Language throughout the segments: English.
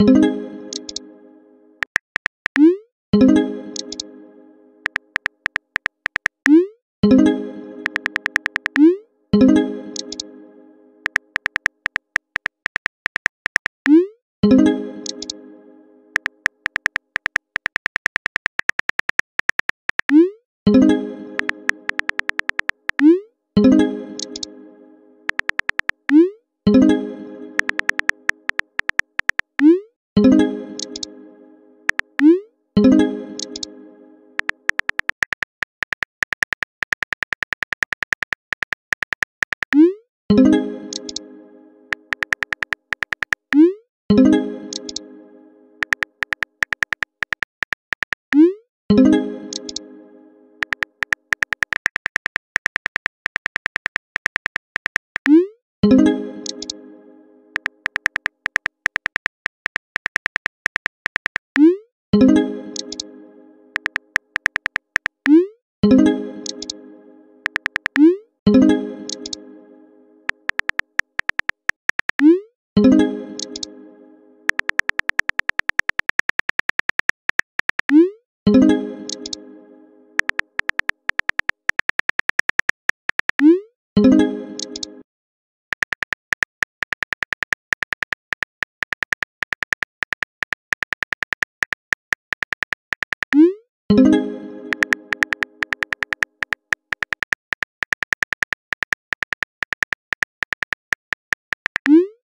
thank you. thank you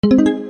you